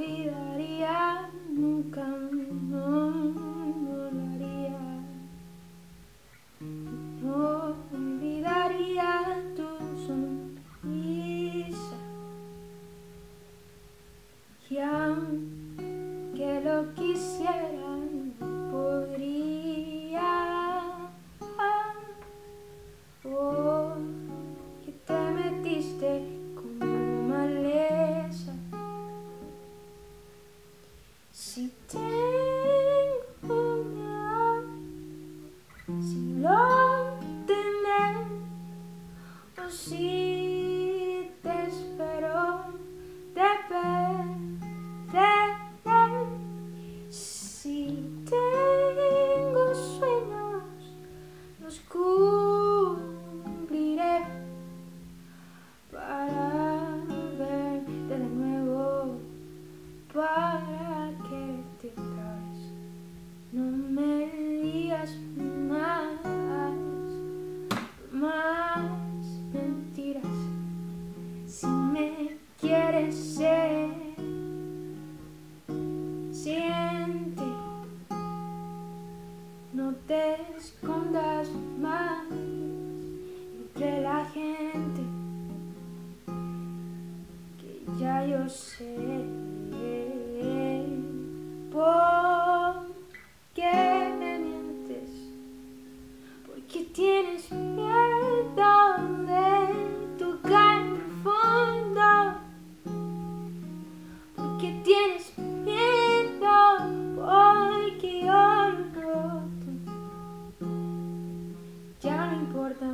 olvidaría nunca, no, no lo haría. No olvidaría tu sonrisa. Y aunque lo quise Siente, no te escondas más entre la gente, que ya yo sé.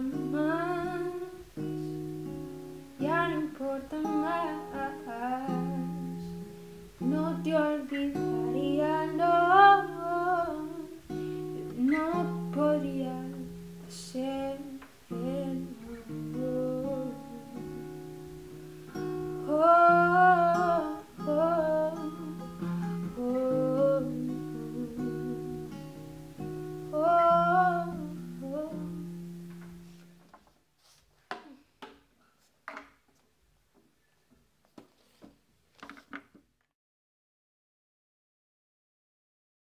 No importa más, ya no importa más.